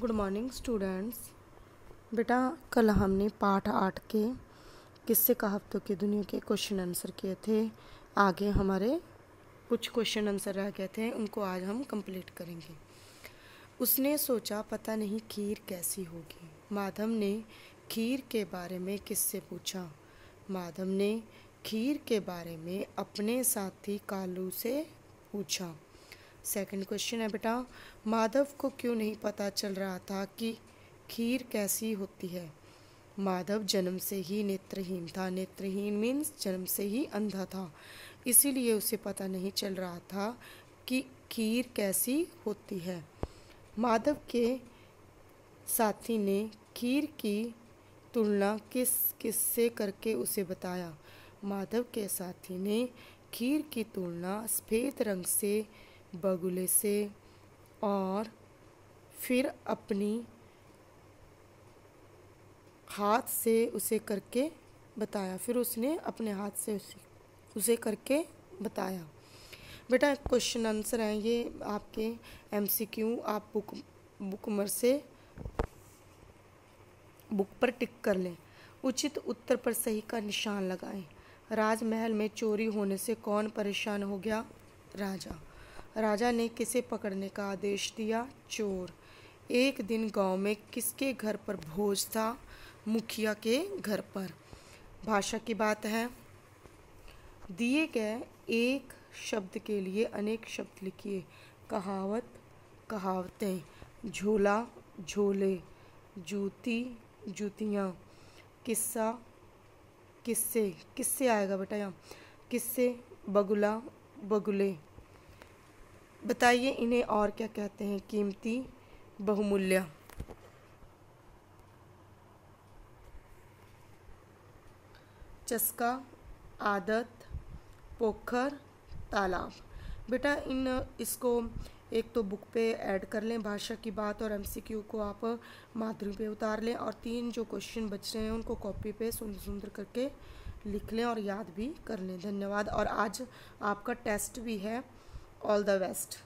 Good morning students बेटा, कल हमने पाठ आठ के किससे कहावतों की दुनिया के क्वेश्चन आंसर किए थे। आगे हमारे कुछ क्वेश्चन आंसर रह गए थे, उनको आज हम कंप्लीट करेंगे। उसने सोचा, पता नहीं खीर कैसी होगी। माधव ने खीर के बारे में किससे पूछा। माधव ने खीर के बारे में अपने साथी कालू से पूछा। सेकंड क्वेश्चन है, बेटा। माधव को क्यों नहीं पता चल रहा था कि खीर कैसी होती है? माधव जन्म से ही नेत्रहीन था। नेत्रहीन मीन्स जन्म से ही अंधा था। इसीलिए उसे पता नहीं चल रहा था कि खीर कैसी होती है। माधव के साथी ने खीर की तुलना किस किस से करके उसे बताया? माधव के साथी ने खीर की तुलना सफ़ेद रंग से बगुले से और फिर अपनी हाथ से उसे करके बताया। फिर उसने अपने हाथ से उसे उसे करके बताया। बेटा क्वेश्चन आंसर है ये आपके एमसीक्यू आप बुक बुक मर से बुक पर टिक कर लें। उचित उत्तर पर सही का निशान लगाएँ। राजमहल में चोरी होने से कौन परेशान हो गया? राजा। राजा ने किसे पकड़ने का आदेश दिया? चोर। एक दिन गाँव में किसके घर पर भोज था? मुखिया के घर पर। भाषा की बात है। दिए गए एक शब्द के लिए अनेक शब्द लिखिए। कहावत, कहावतें। झोला, झोले। जूती, जूतियाँ। किस्सा, किस्से। किससे आएगा बेटा यहाँ? किससे, बगुला, बगुले। बताइए, इन्हें और क्या कहते हैं? कीमती बहुमूल्य। चस्का, आदत, पोखर, तालाब। बेटा, इन, इसको एक तो बुक पे ऐड कर लें, भाषा की बात और एमसीक्यू को आप माध्यम पे उतार लें और तीन जो क्वेश्चन बच रहे हैं, उनको कॉपी पे सुंदर सुंदर करके लिख लें और याद भी कर लें। धन्यवाद। और आज आपका टेस्ट भी है। All the best